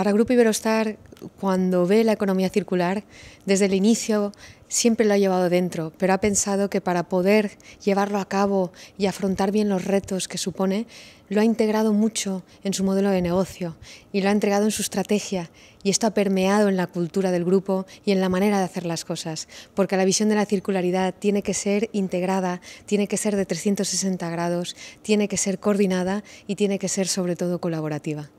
Para Grupo Iberostar, cuando ve la economía circular, desde el inicio siempre lo ha llevado dentro, pero ha pensado que para poder llevarlo a cabo y afrontar bien los retos que supone, lo ha integrado mucho en su modelo de negocio y lo ha entregado en su estrategia y esto ha permeado en la cultura del grupo y en la manera de hacer las cosas, porque la visión de la circularidad tiene que ser integrada, tiene que ser de 360 grados, tiene que ser coordinada y tiene que ser sobre todo colaborativa.